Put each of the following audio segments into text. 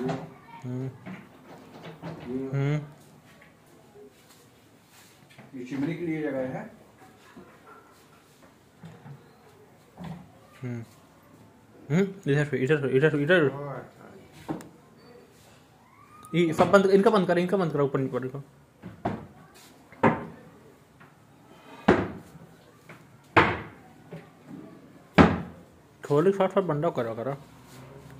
हम्म। ये चिमनी के लिए जगह है। हम्म। हम्म। इधर इधर इधर इधर ये सब बंद इनका बंद कर इनका बंद करो ऊपर साथ बंदा करा करा।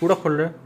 पूरा खोल रहे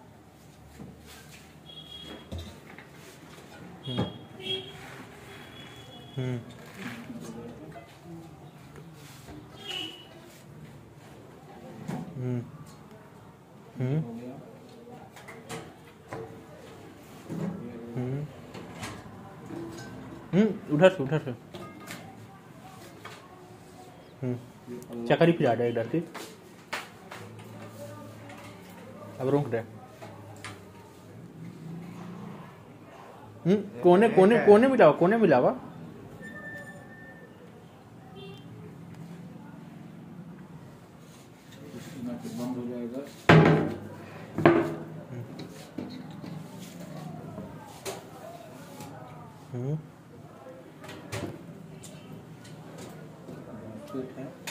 उधर से उधर से। हम्म। चकरी फिरा दे इधर की अब रोक दे। कोने कोने कोने मिलावा कोने मिलावा इसमें फिर